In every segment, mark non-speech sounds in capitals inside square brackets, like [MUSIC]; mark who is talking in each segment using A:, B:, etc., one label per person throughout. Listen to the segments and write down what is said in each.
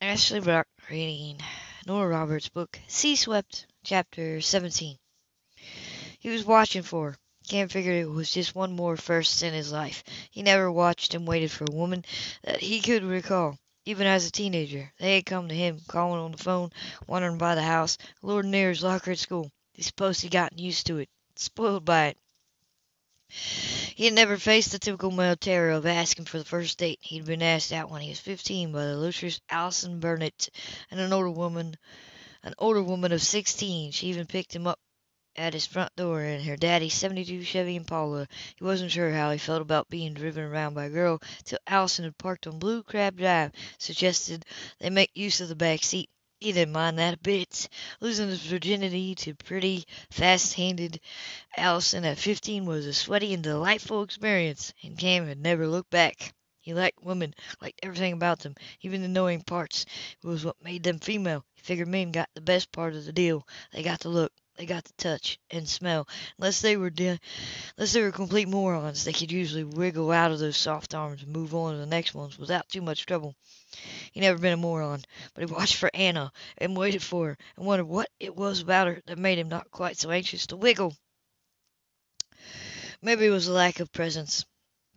A: Ashley Brock reading Nora Roberts' book Sea Swept, Chapter 17. He was watching for her. Cam figured it was just one more first in his life. He never watched and waited for a woman that he could recall. Even as a teenager, they had come to him, calling on the phone, wandering by the house, lured near his locker at school. He supposed he'd gotten used to it, spoiled by it. He had never faced the typical male terror of asking for the first date. He'd been asked out when he was fifteen by the luscious Allison Burnett and an older woman, an older woman of sixteen. She even picked him up at his front door in her daddy's '72 Chevy Impala. He wasn't sure how he felt about being driven around by a girl till Allison had parked on Blue Crab Drive, suggested they make use of the back seat. He didn't mind that a bit. Losing his virginity to pretty, fast-handed Allison at fifteen was a sweaty and delightful experience, and Cam had never looked back. He liked women, liked everything about them, even the annoying parts. It was what made them female. He figured men got the best part of the deal. They got the look, they got the touch and smell. Unless they were de- unless they were complete morons, they could usually wiggle out of those soft arms and move on to the next ones without too much trouble. He never been a moron, but he watched for Anna and waited for her and wondered what it was about her that made him not quite so anxious to wiggle. Maybe it was the lack of presence,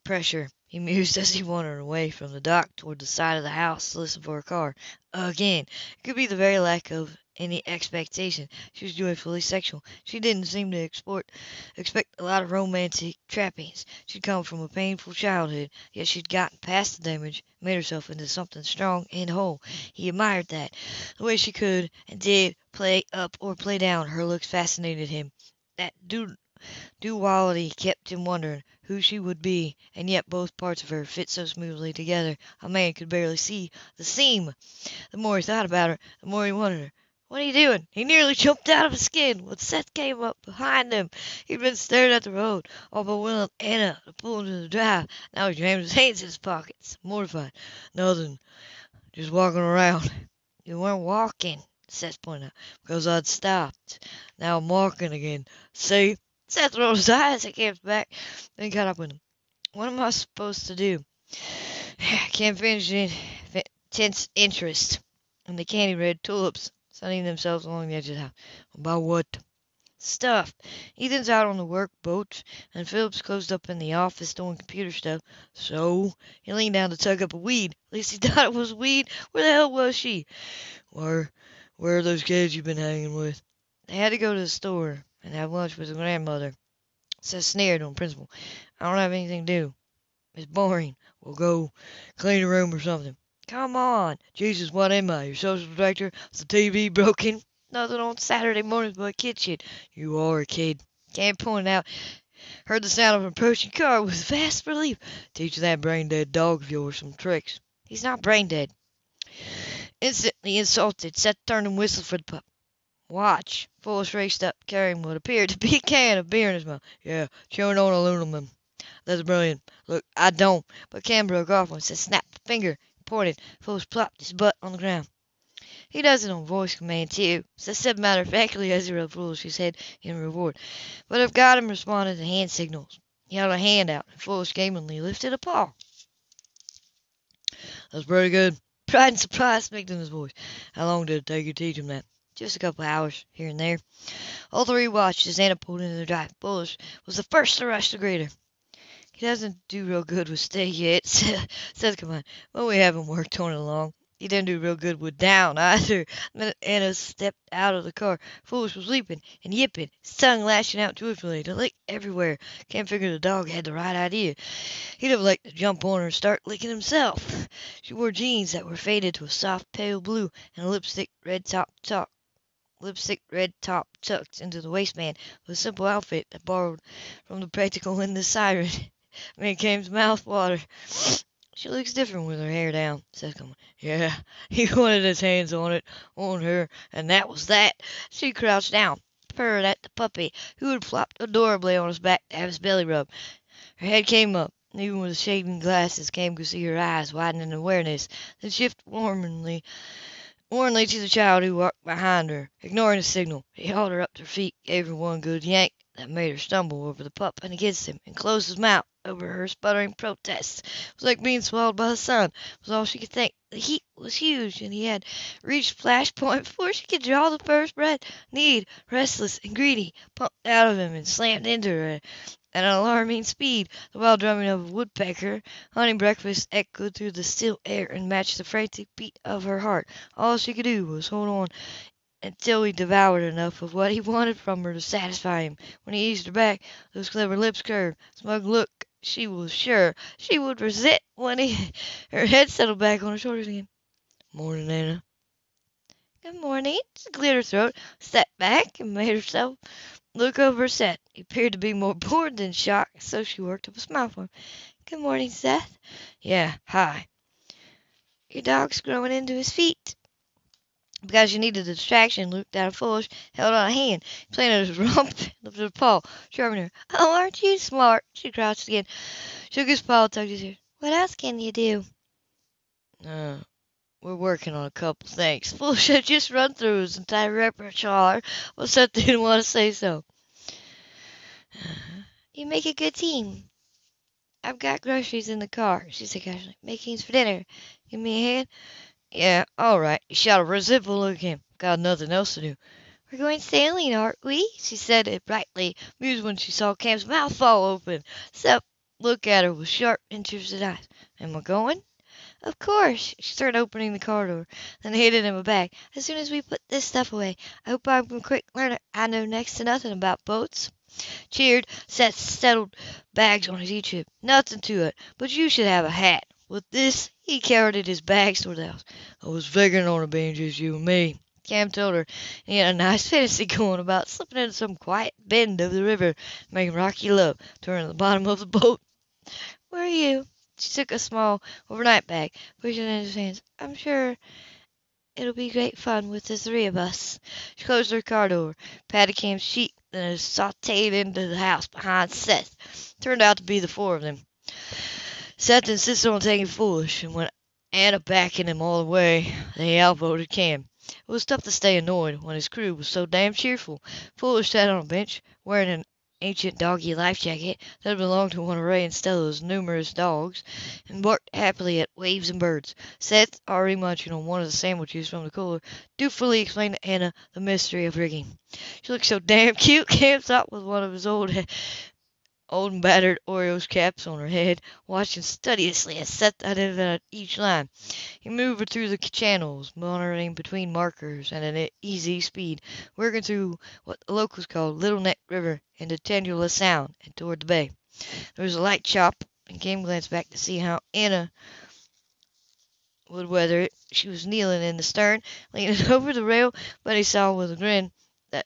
A: pressure. He mused as he wandered away from the dock toward the side of the house to listen for a car. Again, it could be the very lack of any expectation. She was joyfully sexual. She didn't seem to export, expect a lot of romantic trappings. She'd come from a painful childhood, yet she'd gotten past the damage, made herself into something strong and whole. He admired that. The way she could and did play up or play down her looks fascinated him. That du duality kept him wondering who she would be, and yet both parts of her fit so smoothly together a man could barely see the seam. The more he thought about her, the more he her. What are you doing? He nearly jumped out of his skin when Seth came up behind him. He'd been staring at the road, all but willing Anna to pull into the drive. Now he jammed his hands in his pockets, mortified. Nothing. Just walking around. You weren't walking, Seth pointed out, because I'd stopped. Now I'm walking again. See? Seth rolled his eyes at came back, then caught up with him. What am I supposed to do? [SIGHS] Can't finish in tense interest in the candy red tulips sunning themselves along the edge of the house. About what? Stuff. Ethan's out on the work boat, and Philip's closed up in the office doing computer stuff. So? He leaned down to tug up a weed. At least he [LAUGHS] thought it was weed. Where the hell was she? Where, where are those kids you've been hanging with? They had to go to the store and have lunch with the grandmother. Seth sneered on principle. I don't have anything to do. It's boring. We'll go clean a room or something. Come on. Jesus, what am I, your social director? Is the TV broken? [LAUGHS] Nothing on Saturday mornings but kid shit. You are a kid. Can't point out. Heard the sound of an approaching car with vast relief. Teach that brain-dead dog of yours some tricks. He's not brain-dead. Instantly insulted, Seth turned and whistled for the pup. Watch. Foolish raced up, carrying what appeared to be a can of beer in his mouth. Yeah, chewing on aluminum. That's brilliant. Look, I don't. But Cam broke off and Seth snapped the finger pointed. Foolish plopped his butt on the ground. He does it on voice command, too, Seth said matter of factly as he rubbed Foolish's head in reward. But I've got him responding to hand signals. He held a hand out, and Foolish gamingly lifted a paw. That's pretty good. Pride and surprise smacked in his voice. How long did it take you to teach him that? Just a couple hours, here and there. All three watched as Anna pulled into the drive. Foolish was the first to rush the grader. He doesn't do real good with stay yet, says come on. Well, we haven't worked on it long. He didn't do real good with down either. [LAUGHS] Anna stepped out of the car. Foolish was leaping and yipping, his tongue lashing out joyfully to lick everywhere. Can't figure the dog had the right idea. He'd have liked to jump on her and start licking himself. [LAUGHS] She wore jeans that were faded to a soft pale blue and a lipstick red top top lipstick red top tucked into the waistband with a simple outfit borrowed from the practical in the siren [LAUGHS] made Cam's mouth water. [SNIFFS] She looks different with her hair down, said Coleman. [LAUGHS] Yeah, he wanted his hands on it, on her, and that was that. She crouched down, purred at the puppy, who had flopped adorably on his back to have his belly rubbed. Her head came up, even with shading glasses, Cam could see her eyes widen in awareness, then shift warmly, warmly to the child who walked behind her. Ignoring the signal, he hauled her up to her feet, gave her one good yank, that made her stumble over the pup and against him, and closed his mouth over her sputtering protests. It was like being swallowed by the sun, was all she could think. The heat was huge, and he had reached flash point before she could draw the first breath. Need, restless and greedy, pumped out of him and slammed into her at an alarming speed. The wild drumming of a woodpecker hunting breakfast echoed through the still air and matched the frantic beat of her heart. All she could do was hold on until he devoured enough of what he [LAUGHS] wanted from her to satisfy him. When he eased her back, those clever lips curved, smug look, she was sure she would resent when he, [LAUGHS] her head settled back on her shoulders again. Morning, Anna. Good morning. She cleared her throat, stepped back, and made herself look over Seth. He appeared to be more bored than shocked, so she worked up a smile for him. Good morning, Seth. Yeah, hi. Your dog's growing into his feet. Because she needed a distraction, Luke, of foolish, held out a hand, planted his [LAUGHS] rump, lifted a paw, charming her. Oh, aren't you smart? She crouched again, shook his paw, tugged his ear. What else can you do? Uh, we're working on a couple things. [LAUGHS] Foolish had just run through his entire repertoire, but Seth didn't want to say so. You make a good team. I've got groceries in the car, she said casually. Makings for dinner. Give me a hand. Yeah, all right. He shot a resentful look at him. Got nothing else to do. We're going sailing, aren't we? She said it brightly, amused when she saw Cam's mouth fall open. Seth looked at her with sharp, interested eyes. Am I going? Of course. She started opening the car door, then handed him a bag. As soon as we put this stuff away, I hope I'm a quick learner. I know next to nothing about boats. Cheered, Seth settled bags on his each hip. Nothing to it, but you should have a hat. With this, he carried his bags toward the house. I was figuring on it being just you and me. Cam told her he had a nice [LAUGHS] fantasy going about slipping into some quiet bend of the river, making rocky love, turning the bottom of the boat. Where are you? She took a small overnight bag, pushing it in his hands. I'm sure it'll be great fun with the three of us. She closed her car door, patted Cam's cheek, then sauteed into the house behind Seth. Turned out to be the four of them. Seth insisted on taking Foolish, and when Anna backing him all the way, they outvoted Cam. It was tough to stay annoyed when his crew was so damn cheerful. Foolish sat on a bench, wearing an ancient doggy life jacket that belonged to one of Ray and Stella's numerous dogs, and barked happily at waves and birds. Seth, already munching on one of the sandwiches from the cooler, dutifully explained to Anna the mystery of rigging. She looked so damn cute, Cam thought with one of his old old and battered Orioles caps on her head, watching studiously as Seth uh, identified each line. He moved her through the channels, monitoring between markers and at an easy speed, working through what the locals called Little Neck River into Tangier Sound and toward the bay. There was a light chop, and Cam glanced back to see how Anna would weather it. She was kneeling in the stern, leaning [LAUGHS] over the rail, but he saw with a grin that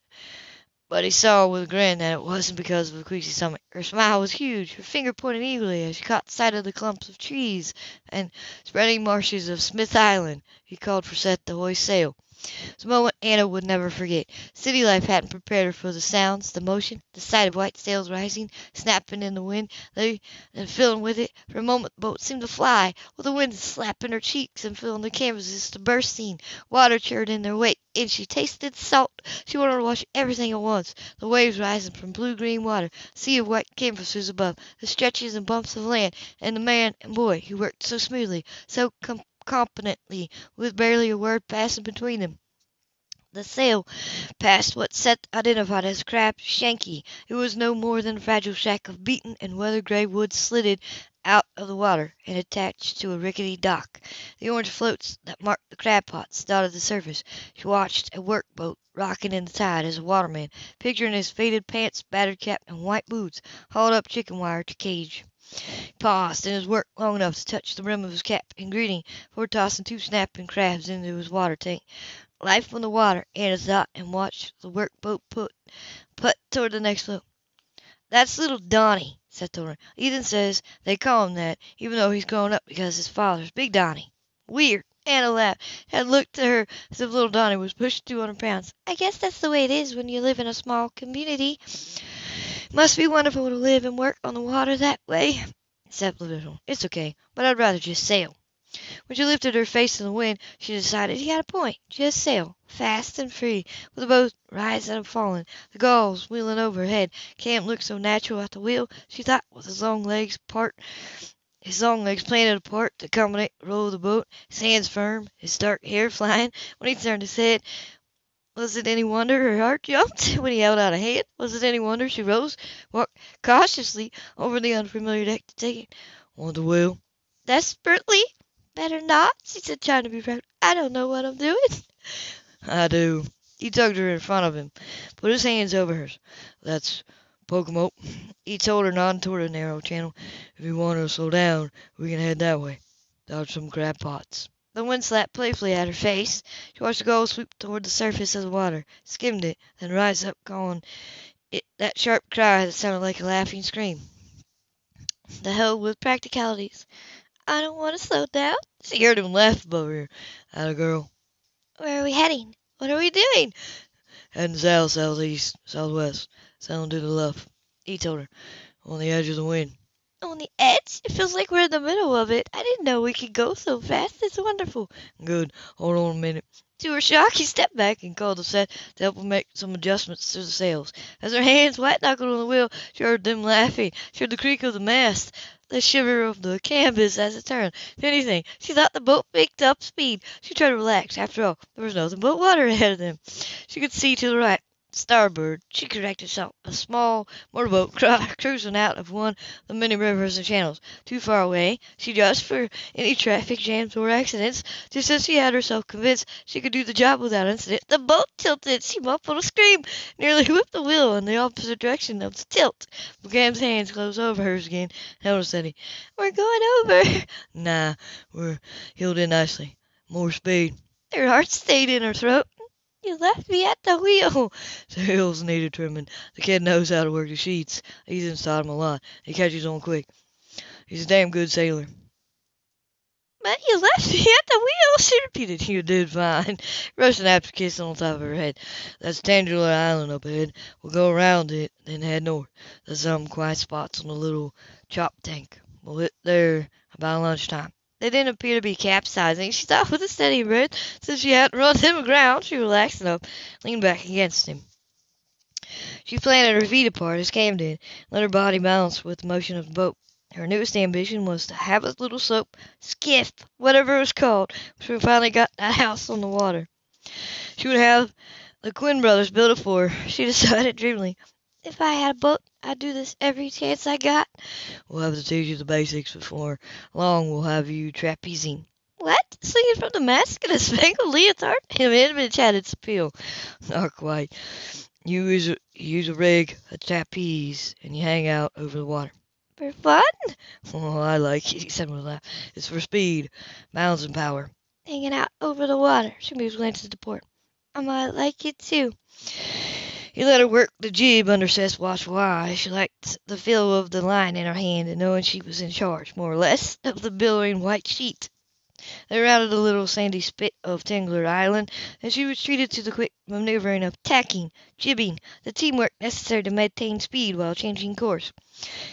A: but he saw with a grin that it wasn't because of the queasy stomach. Her smile was huge, her finger pointed eagerly as she caught sight of the clumps of trees and spreading marshes of Smith Island. He called for Seth to hoist sail. It a moment Anna would never forget. City life hadn't prepared her for the sounds, the motion, the sight of white sails rising, snapping in the wind, then filling with it. For a moment the boat seemed to fly, with the wind slapping her cheeks and filling the canvases to bursting. Water churned in their wake, and she tasted salt. She wanted to watch everything at once. The waves rising from blue-green water, sea of white canvases above, the stretches and bumps of land, and the man and boy who worked so smoothly, so com competently, with barely a word passing between them. The sail passed what Seth identified as Crab Shanky. It was no more than a fragile shack of beaten and weather-gray wood slitted out of the water and attached to a rickety dock. The orange floats that marked the crab pots dotted the surface. She watched a work boat rocking in the tide as a waterman, picturing his faded pants, battered cap, and white boots, hauled up chicken wire to cage. He paused in his work long enough to touch the rim of his cap in greeting before tossing two snapping crabs into his water tank. Life on the water, Anna thought, and watched the work boat put put toward the next float. That's little Donnie, said her. Ethan says they call him that, even though he's grown up because his father's Big Donnie. Weird. Anna laughed and looked at her as if little Donnie was two hundred pounds. I guess that's the way it is when you live in a small community. Must be wonderful to live and work on the water that way. Seth little. It's okay, but I'd rather just sail. When she lifted her face to the wind, she decided he had a point. Just sail. fast and free, with the boat rising and falling, the gulls wheeling overhead. Cam looked so natural at the wheel, she thought, with his long legs apart, his long legs planted apart to accommodate the roll of the boat, his hands firm, his dark hair flying. When he turned his head, was it any wonder her heart jumped [LAUGHS] when he held out a hand? Was it any wonder she rose, walked cautiously over the unfamiliar deck to take it? Want the wheel? Desperately. Better not, she said, trying to be proud. I don't know what I'm doing. [LAUGHS] I do. He tugged her in front of him, put his hands over hers. Let's poke 'em up. [LAUGHS] He told her, nodding toward a narrow channel. If you want to slow down, we can head that way. Dodge some crab pots. The wind slapped playfully at her face. She watched the gull sweep toward the surface of the water, skimmed it, then rise up, calling it that sharp cry that sounded like a laughing scream. The hell with practicalities. I don't want to slow down. She heard him laugh above her. Atta girl. Where are we heading? What are we doing? Heading south, southeast, southwest. Sound to the left. He told her. On the edge of the wind. On the edge? It feels like we're in the middle of it. I didn't know we could go so fast. It's wonderful. Good. Hold on a minute. To her shock, he stepped back and called to Seth to help him make some adjustments to the sails. As her hands white-knuckled on the wheel, she heard them laughing. She heard the creak of the mast, the shiver of the canvas as it turned. If anything, she thought the boat picked up speed. She tried to relax. After all, there was nothing but water [LAUGHS] ahead of them. She could see to the right, starboard, she corrected a small motorboat [LAUGHS] cruising out of one of the many rivers and channels. Too far away, she judged, for any traffic jams or accidents. Just as she had herself convinced she could do the job without incident, the boat tilted. She muffled a scream, nearly [LAUGHS] whipped the wheel in the opposite direction of the tilt. McCam's hands closed over hers again, held steady. We're going over. [LAUGHS] Nah, we're heeled in nicely. More speed. Her heart stayed in her throat. You left me at the wheel. [LAUGHS] The wheels needed trimming. The kid knows how to work the sheets. He's inside him a lot. He catches on quick. He's a damn good sailor. But you left me at the wheel, [LAUGHS] she repeated. You did fine. [LAUGHS] Rushed an after kiss on top of her head. That's Tangier Island up ahead. We'll go around it, then head north. There's some quiet spots on the little Choptank. We'll hit there about lunchtime. They didn't appear to be capsizing. She thought with a steady breath, since she hadn't run him aground, she relaxed enough, leaned back against him. She planted her feet apart as Cam did, let her body balance with the motion of the boat. Her newest ambition was to have a little slope, skiff, whatever it was called, which we finally got that house on the water. She would have the Quinn brothers build it for her, she [LAUGHS] decided dreamily. If I had a boat, I'd do this every chance I got. We'll have to teach you the basics before long. We'll have you trapezing. What? Swinging from the mast in a spangled leotard? Him image had its appeal. Not quite. You use a, you use a rig, a trapeze, and you hang out over the water. For fun? Oh, I like it, [LAUGHS] he said with a laugh. It's for speed, balance, and power. Hanging out over the water. She moves glances to port. I might like it too. He let her work the jib under Seth's watchful eye. She liked the feel of the line in her hand and knowing she was in charge, more or less, of the billowing white sheet. They rounded a little sandy spit of Tangier Island, and she was treated to the quick maneuvering of tacking, jibbing, the teamwork necessary to maintain speed while changing course.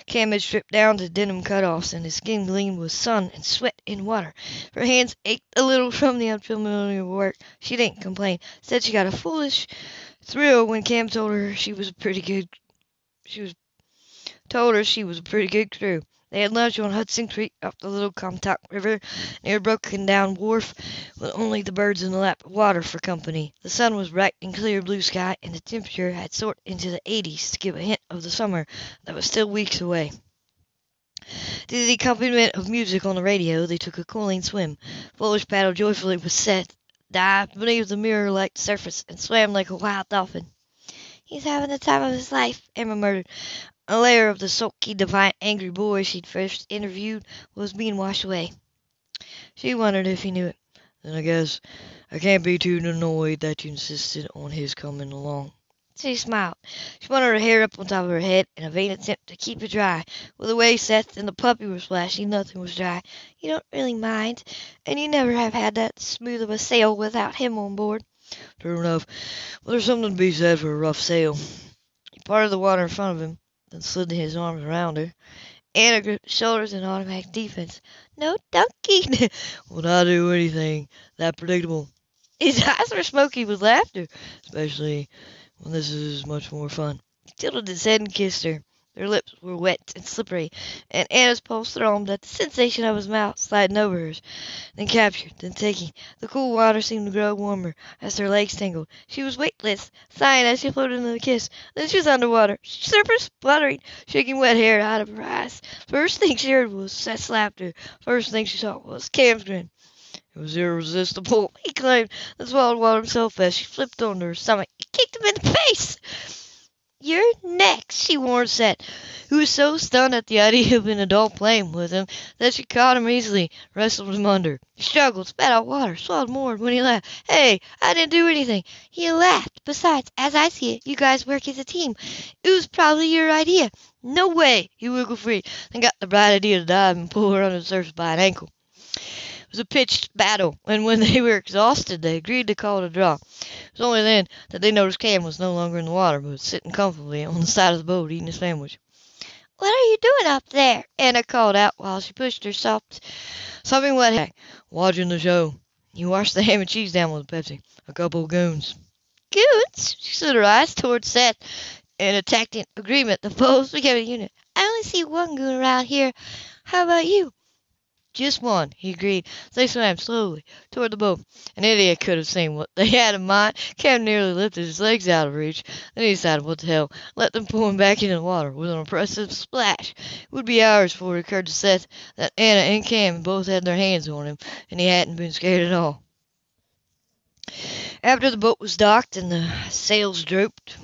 A: Cam had stripped down to denim cutoffs, and his skin gleamed with sun and sweat and water. Her hands ached a little from the unfamiliar work. She didn't complain. Said she got a foolish thrill when Cam told her she was a pretty good she was told her she was a pretty good crew. They had lunch on Hudson Creek up the little Comtock River near a broken down wharf with only the birds in the lap of water for company. The sun was bright and clear blue sky and the temperature had soared into the 80s to give a hint of the summer that was still weeks away. To the accompaniment of music on the radio, they took a cooling swim. Foolish paddle joyfully was Seth dived beneath the mirror-like surface and swam like a wild dolphin. He's having the time of his life, Anna murmured. A layer of the sulky, defiant, angry boy she'd first interviewed was being washed away. She wondered if he knew it. Then I guess I can't be too annoyed that you insisted on his coming along. She smiled. She wanted her hair up on top of her head in a vain attempt to keep it dry. With the way Seth and the puppy were splashing, nothing was dry. You don't really mind, and you never have had that smooth of a sail without him on board. True enough, but there's something to be said for a rough sail. He parted the water in front of him, then slid his arms around her. Anna gripped shoulders in automatic defense. No dunking! [LAUGHS] Would I do anything that predictable? His eyes were smoky with laughter, especially when this is much more fun. He tilted his head and kissed her. Their lips were wet and slippery, and Anna's pulse throbbed at the sensation of his mouth sliding over hers, then captured, then taking. The cool water seemed to grow warmer as her legs tingled. She was weightless, sighing as she floated into the kiss. Then she was under water. She surfaced, spluttering, shaking wet hair out of her eyes. First thing she heard was Seth's laughter. First thing she saw was Cam's grin. It was irresistible, [LAUGHS] he claimed, and swallowed water himself as she flipped onto her stomach. In the face. You're next, she warned Seth, who was so stunned at the idea of an adult playing with him that she caught him easily, wrestled him under. He struggled, spat out water, swallowed more when he laughed. Hey, I didn't do anything. He laughed. Besides, as I see it, you guys work as a team. It was probably your idea. No way. He wiggled free, then got the bright idea to dive and pull her under the surface by an ankle. It was a pitched battle, and when they were exhausted they agreed to call it a draw. It was only then that they noticed Cam was no longer in the water, but was sitting comfortably on the side of the boat eating a sandwich. What are you doing up there? Anna called out while she pushed her soft, sopping wet hair. Watching the show. You washed the ham and cheese down with a Pepsi. A couple of goons. Goons? She slid her eyes towards Seth in a tacit agreement. The both became a unit. I only see one goon around here. How about you? Just one, he agreed. They swam slowly toward the boat. An idiot could have seen what they had in mind. Cam nearly lifted his legs out of reach. Then he decided what the hell. Let them pull him back into the water with an impressive splash. It would be hours before it occurred to Seth that Anna and Cam both had their hands on him, and he hadn't been scared at all. After the boat was docked and the sails drooped,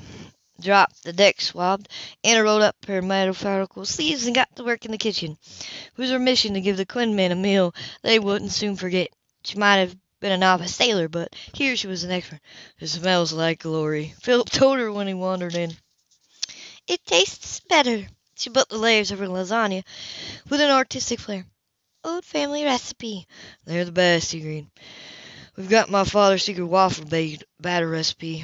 A: dropped, the deck swabbed. Anna rolled up her metaphorical sleeves and got to work in the kitchen. It was her mission to give the Quinn men a meal they wouldn't soon forget. She might have been a novice sailor, but here she was an expert. It smells like glory, Philip told her when he wandered in. It tastes better. She built the layers of her lasagna with an artistic flair. Old family recipe. They're the best, he agreed. We've got my father's secret waffle batter recipe.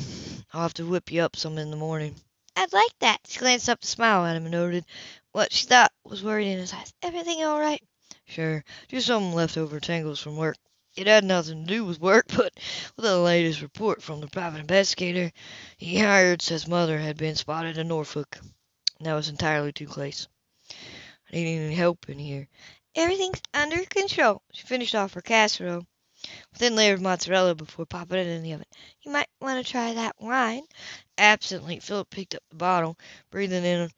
A: I'll have to whip you up some in the morning. I'd like that. She glanced up to smile at him and noted what she thought was worried in his eyes. Everything all right? Sure. Just some leftover tangles from work. It had nothing to do with work, [LAUGHS] but with the latest report from the private investigator he hired says mother had been spotted in Norfolk. That was entirely too close. I need any help in here. Everything's under control. She finished off her casserole thin layer of mozzarella before popping it in the oven. You might want to try that wine. Absently, Philip picked up the bottle, breathing in,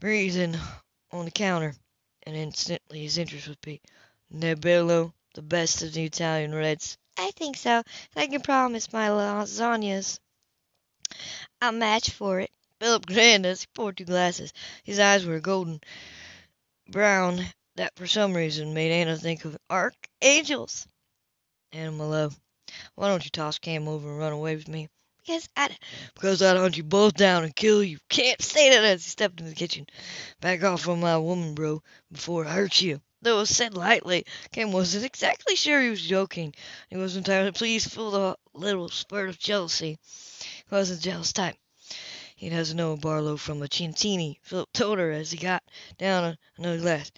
A: breathing on the counter, and instantly his interest was piqued. Nebbiolo, the best of the Italian reds. I think so. I can promise my lasagnas a match for it. Philip grinned as he poured two glasses. His eyes were golden brown that for some reason made Anna think of archangels. Animal love, why don't you toss Cam over and run away with me? Because I'd, because I'd hunt you both down and kill you. Can't say that as he stepped into the kitchen. Back off from my woman, bro, before I hurt you. Though it was said lightly, Cam wasn't exactly sure he was joking. He wasn't entirely pleased for the little spurt of jealousy. He wasn't jealous type. He doesn't know Barolo from a Cincini, Philip told her as he got down another glass.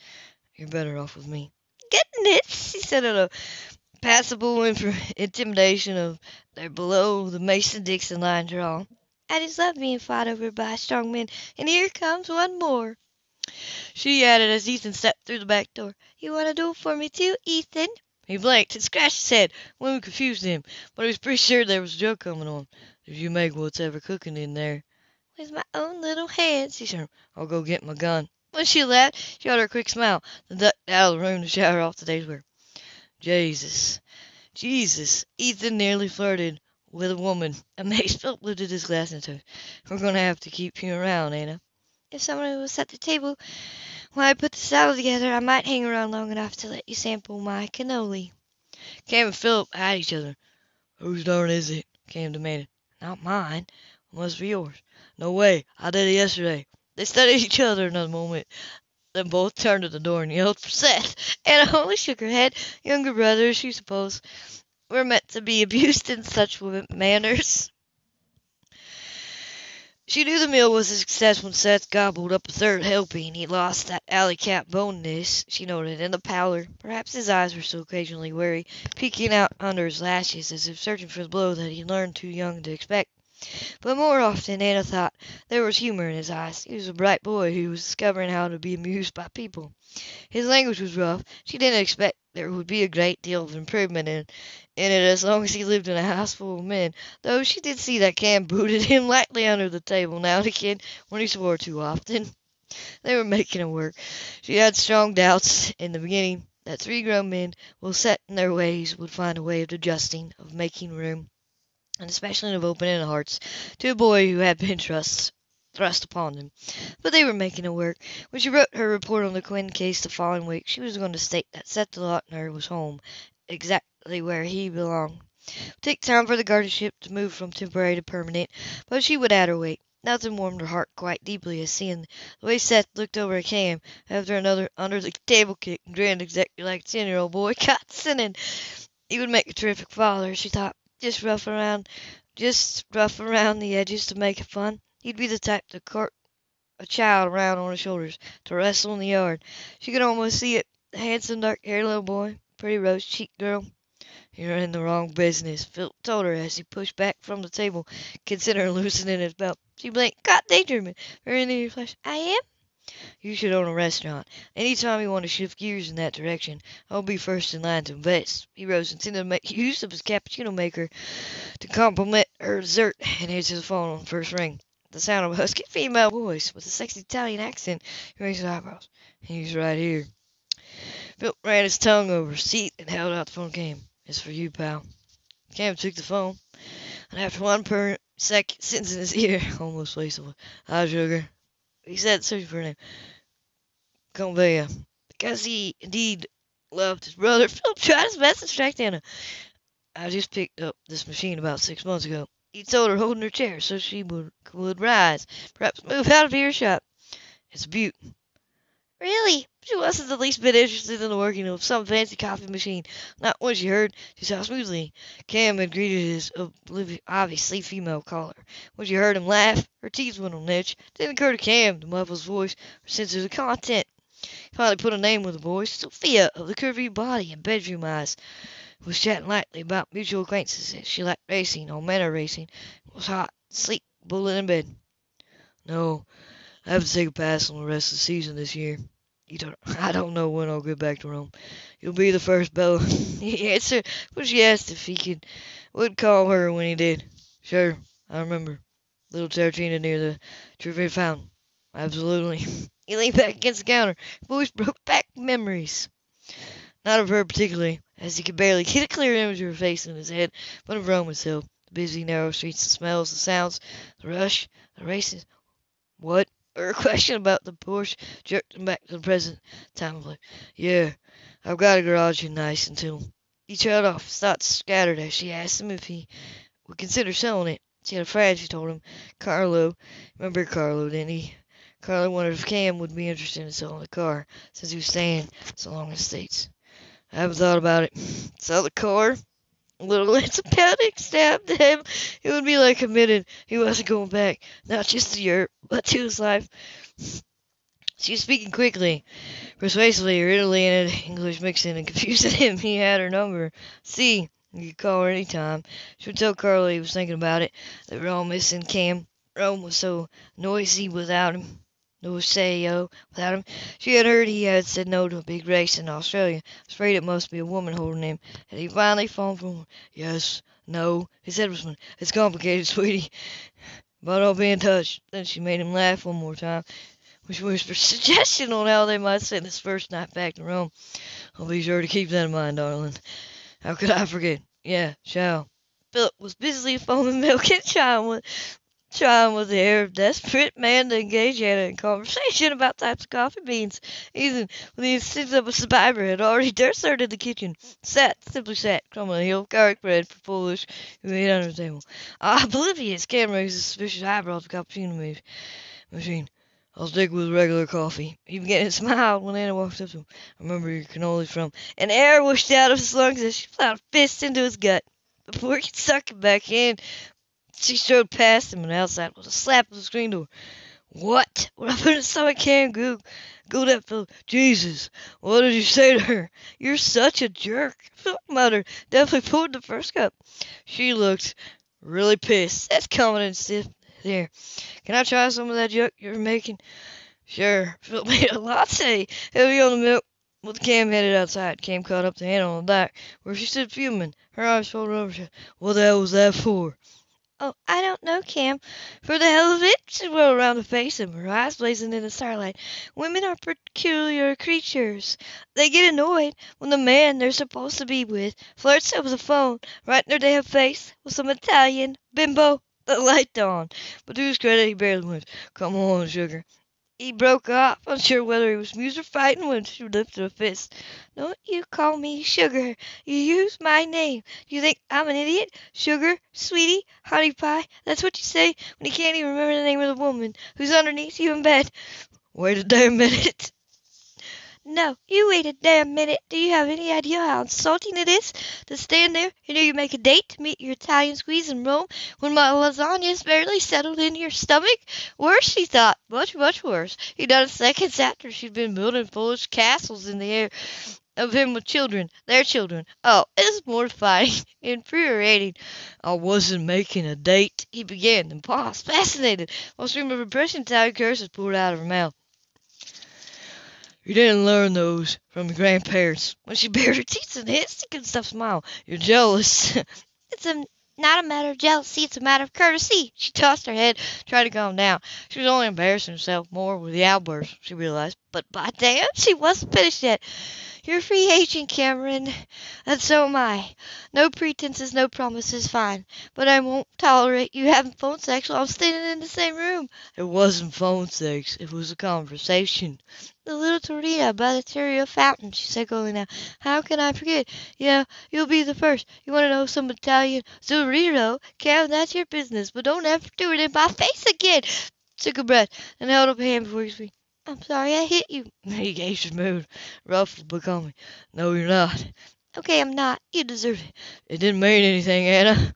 A: You're better off with me. Goodness, he said in a passable intimidation of they're below the Mason-Dixon line draw. I just love being fought over by strong men, and here comes one more. She added as Ethan stepped through the back door. You want to do it for me too, Ethan? He blinked and scratched his head. Women confused him, but he was pretty sure there was a joke coming on. Did you make what's ever cooking in there? With my own little hands, he said. I'll go get my gun. When she laughed, she had her quick smile, then ducked out of the room to shower off the day's work. Jesus, Jesus, Ethan nearly flirted with a woman. Amazed, Philip [LAUGHS] lifted his glass and toast. We're going to have to keep you around, Anna. If someone was set the table while I put the salad together, I might hang around long enough to let you sample my cannoli. Cam and Philip eyed each other. Whose darn is it? Cam demanded. Not mine. It must be yours. No way. I did it yesterday. They studied [LAUGHS] each other another moment. Then both turned to the door and yelled for Seth. Anna [LAUGHS] only shook her head. Younger brothers, she supposed, were meant to be abused in such manners. She knew the meal was a success when Seth gobbled up a third helping. He lost that alley cat boneness, she noted, in the pallor. Perhaps his eyes were still occasionally wary, peeking out under his lashes as if searching for the blow that he learned too young to expect. But more often Anna thought there was humor in his eyes. He was a bright boy who was discovering how to be amused by people. His language was rough. She didn't expect there would be a great deal of improvement in, in it as long as he lived in a house full of men, though she did see that Cam [LAUGHS] booted him lightly under the table now and again when he swore too often. They were making it work. She had strong doubts in the beginning that three grown men, well set in their ways, would find a way of adjusting, of making room, and especially of opening hearts to a boy who had been thrust, thrust upon them. But they were making it work. When she wrote her report on the Quinn case the following week, she was going to state that Seth Lautner was home, exactly where he belonged. It would take time for the guardianship to move from temporary to permanent, but she would add her weight. Nothing warmed her heart quite deeply as seeing the way Seth looked over at Cam after another under the table kick and grinned exactly like a ten year old boy caught sinning. He would make a terrific father, she thought. Just rough around just rough around the edges to make it fun. He'd be the type to cart a child around on his shoulders, to wrestle in the yard. She could almost see it. Handsome, dark-haired little boy, pretty rose-cheeked girl. You're in the wrong business, Phil told her as he pushed back from the table, considering loosening his belt. She blinked. God, daydreaming. Near your flesh. I am? You should own a restaurant. Any time you want to shift gears in that direction, I'll be first in line to invest. He rose, and intending to make use of his cappuccino maker to compliment her dessert, and answered the phone on the first ring. The sound of a husky female voice with a sexy Italian accent. Raised his eyebrows. He's right here. Philip ran his tongue over his teeth and held out the phone Cam. It's for you, pal. Cam took the phone, and after one per second sentence in his ear, [LAUGHS] almost wasteful, hi, sugar. He said, searching for her name. Conveya. Because he indeed loved his brother, [LAUGHS] Philip tried his best to distract Anna. I just picked up this machine about six months ago. He told her, holding her chair so she would, would rise, perhaps move out of earshot. It's a beaut. Really? She wasn't the least bit interested in the working of some fancy coffee machine. Not when she heard just how smoothly Cam had greeted his obviously female caller. When she heard him laugh, her teeth went on edge. It didn't occur to Cam to muffle his voice or censor the content. He finally put a name with the voice. Sophia, of the curvy body and bedroom eyes, was chatting lightly about mutual acquaintances. She liked racing, all manner of racing. Was hot, sleek, bullet in bed. No, I have to take a pass on the rest of the season this year. You don't, [LAUGHS] I don't know when I'll get back to Rome. You'll be the first, Bella. [LAUGHS] he answered when she asked if he could, would call her when he did. Sure, I remember. Little Territina near the Trevi Fountain. Absolutely. [LAUGHS] he leaned back against the counter. Voice broke back memories. Not of her particularly, as he could barely get a clear image of her face in his head, but of Rome itself. The busy, narrow streets, the smells, the sounds, the rush, the races. What? Her question about the Porsche jerked him back to the present time of life. Yeah, I've got a garage in nice until he trailed off, his thoughts scattered as she asked him if he would consider selling it. She had a friend, she told him, Carlo. Remember Carlo, didn't he? Carlo wondered if Cam would be interested in selling the car, since he was staying so long in the States. I haven't thought about it. Sell the car? [LAUGHS] A little antibiotic stabbed him. It would be like admitting he wasn't going back, not just to Europe, but to his life. She was speaking quickly, persuasively, her Italy and English mixing and confusing [LAUGHS] him. He had her number. See, you could call her any time. She would tell Carlo he was thinking about it. Were all missing Cam. Rome was so noisy without him no say yo without him. She had heard he had said no to a big race in Australia. Afraid it must be a woman holding him. Had he finally fallen for her? Yes. No. His head was It's complicated, [LAUGHS] sweetie. But I'll be in touch. Then she made him laugh one more time, which was a [LAUGHS] suggestion on how they might spend this first night back to Rome. I'll be sure to keep that in mind, darling. How could I forget? Yeah, shall. Philip was busily foaming milk and John was the air of desperate man to engage Anna in conversation about types of coffee beans. Even when the instinct of a survivor had already deserted the kitchen, sat, simply sat, crumbling a hill of garlic bread for foolish who ate under the table. Ah, oblivious, Cam raised a suspicious eyebrow at the cappuccino machine. I'll stick with regular coffee. He began to smile when Anna walked up to him. I remember your cannolis from. An air whooshed out of his lungs as she plowed a fist into his gut. Before he could suck it back in, She strode past him and outside with a slap of the screen door. What? What I put in stomach can go that fellow. Jesus, what did you say to her? You're such a jerk. [LAUGHS] Philip muttered. Definitely pulled the first cup. She looked really pissed. That's coming in stiff. There. Can I try some of that junk you're making? Sure. [LAUGHS] Philip made a latte. Heavy on the milk. With Cam headed outside, Cam caught up the handle on the dock, where she stood fuming, her eyes folded over. She, what the hell was that for? Oh, I don't know, Cam. For the hell of it, she whirled around the face of her eyes blazing in the starlight. Women are peculiar creatures. They get annoyed when the man they're supposed to be with flirts over the phone right in their damn face with some Italian bimbo. The light dawned, but to his credit, he barely winced. Come on, sugar. He broke off, unsure whether he was amused or frightened when she lifted a fist. Don't you call me Sugar. You use my name. You think I'm an idiot? Sugar, sweetie, honey pie. That's what you say when you can't even remember the name of the woman who's underneath you in bed. Wait a damn minute. No, you wait a damn minute. Do you have any idea how insulting it is to stand there and you make a date to meet your Italian squeeze in Rome when my lasagna's barely settled in your stomach? Worse, she thought. Much, much worse. He done seconds after she'd been building foolish castles in the air of him with children, their children. Oh, it's mortifying, [LAUGHS] infuriating. I wasn't making a date, he began, then paused, fascinated, while a stream of repression Italian curses poured out of her mouth. You didn't learn those from your grandparents. When she bared her teeth and hissed, he couldn't stop smiling. You're jealous. [LAUGHS] it's a, not a matter of jealousy, it's a matter of courtesy. She tossed her head, tried to calm down. She was only embarrassing herself more with the outburst, she realized. But by damn, she wasn't finished yet. You're a free agent, Cameron, and so am I. No pretenses, no promises, fine. But I won't tolerate you having phone sex while I'm standing in the same room. It wasn't phone sex, it was a conversation. The little Torita by the Trevi fountain, she said coldly now. How can I forget? Yeah, you'll be the first. You want to know some Italian Zorito? Cam, that's your business, but don't ever do it in my face again. Took a breath and held up a hand before he speak. I'm sorry I hit you. [LAUGHS] He gave his mood, ruffled but calmly. No, you're not. Okay, I'm not. You deserve it. It didn't mean anything, Anna.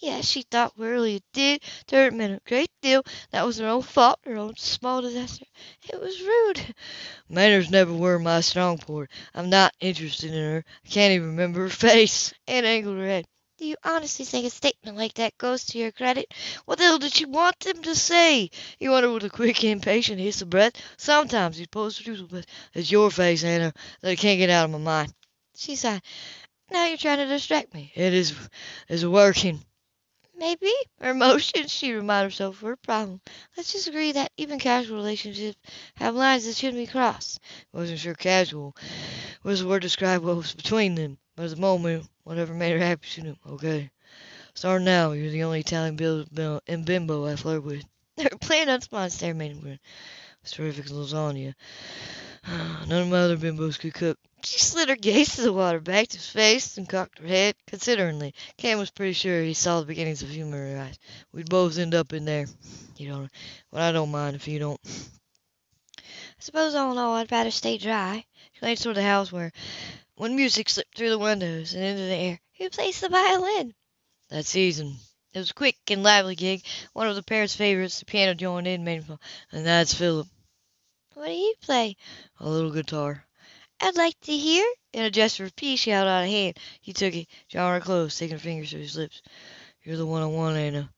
A: Yes, she thought wearily it did. To it meant a great deal. That was her own fault, her own small disaster. It was rude. [LAUGHS] Manners never were my strong point. I'm not interested in her. I can't even remember her face. Anna angled her head. Do you honestly think a statement like that goes to your credit? What the hell did she want him to say? He wondered with a quick, impatient hiss of breath. Sometimes he's posed truthful, but it's your face, Anna, that I can't get out of my mind. She sighed. Now you're trying to distract me. It is, is working. Maybe. Her emotions, she reminded herself, were a problem. Let's just agree that even casual relationships have lines that shouldn't be crossed. Wasn't sure casual was the word to describe what was between them, but at the moment, whatever made her happy, she knew. Okay. Starting now, you're the only Italian bill and bimbo I flirt with. [LAUGHS] Her plain unsmiling stare made him grin. It's terrific lasagna. [SIGHS] None of my other bimbos could cook. She slid her gaze to the water, backed his face, and cocked her head consideringly. Cam was pretty sure he saw the beginnings of humor in her eyes. We'd both end up in there. You don't, but I don't mind if you don't. I suppose all in all, I'd rather stay dry. She glanced toward the house where, when music slipped through the windows and into the air, who plays the violin? That season. It was a quick and lively gig, one of the pair's favorites. The piano joined in, made him and that's Philip. What do you play? A little guitar. I'd like to hear. In a gesture of peace, she held out a hand. He took it, drawing her close, taking her fingers to his lips. You're the one I want, Anna.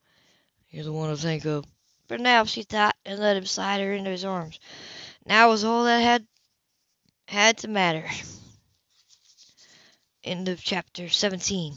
A: You're the one I think of. For now, she thought, and let him slide her into his arms. Now was all that had had to matter. End of chapter 17.